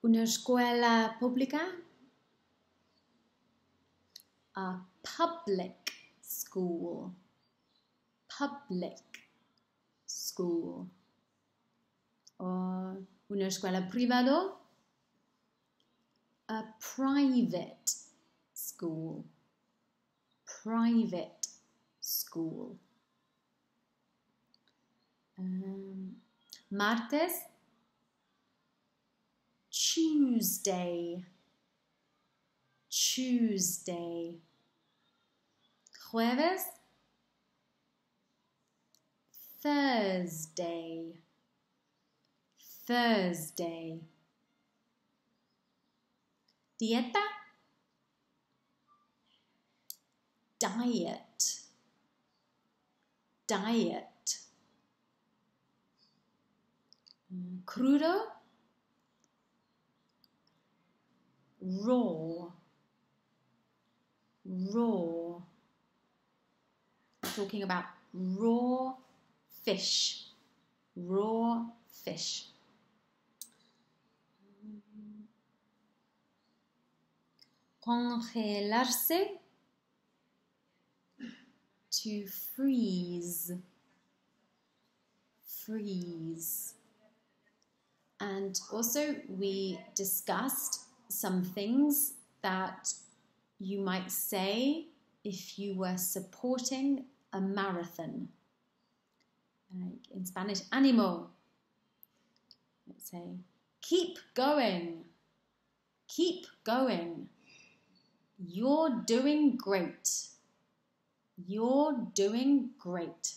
Una escuela pública. A public school. Public school. O una escuela privada. A private school. Private school. Um, martes. Tuesday. Tuesday. Jueves. Thursday. Thursday. Dieta. Diet. Diet. Mm, crudo. Raw. Raw. Talking about raw fish. Raw fish. Congelarse. To freeze. Freeze. And also, we discussed some things that you might say if you were supporting a marathon. Like in Spanish, ánimo. Let's say, keep going. Keep going. You're doing great. You're doing great.